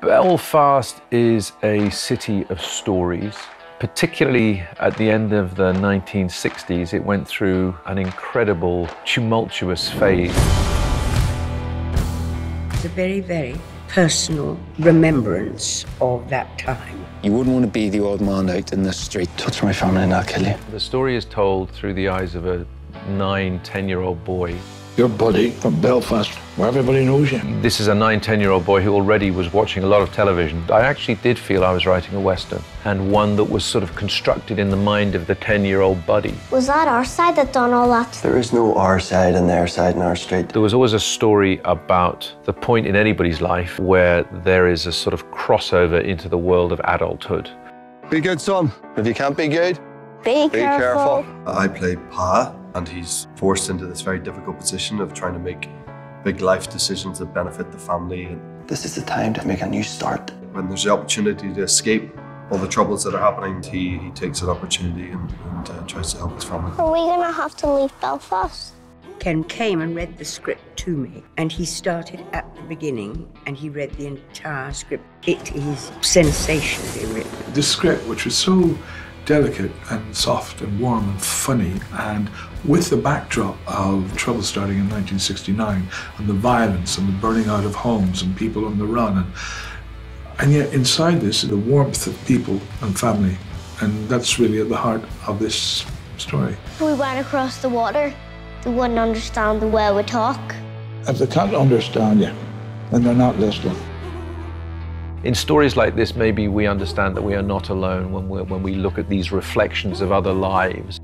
Belfast is a city of stories. Particularly at the end of the 1960s, it went through an incredible, tumultuous phase. It's a very, very personal remembrance of that time. You wouldn't want to be the old man out in the street. Touch my family and I'll kill you. The story is told through the eyes of a nine, 10 year old boy your Buddy from Belfast, where everybody knows you. This is a nine, 10 year old boy who already was watching a lot of television. I actually did feel I was writing a Western and one that was sort of constructed in the mind of the 10 year old Buddy. Was that our side that done all that? There is no our side and their side in our street. There was always a story about the point in anybody's life where there is a sort of crossover into the world of adulthood. Be good, son. If you can't be good, be, be careful. careful. I play Pa, and he's forced into this very difficult position of trying to make big life decisions that benefit the family. And this is the time to make a new start. When there's the opportunity to escape all the troubles that are happening, he, he takes that opportunity and, and uh, tries to help his family. Are we going to have to leave Belfast? Ken came and read the script to me, and he started at the beginning and he read the entire script. It is sensationally written. The script, which was so delicate and soft and warm and funny and with the backdrop of trouble starting in 1969 and the violence and the burning out of homes and people on the run and and yet inside this the warmth of people and family and that's really at the heart of this story. We went across the water, they wouldn't understand the way we talk. If they can't understand you, then they're not listening. In stories like this, maybe we understand that we are not alone when, we when we look at these reflections of other lives.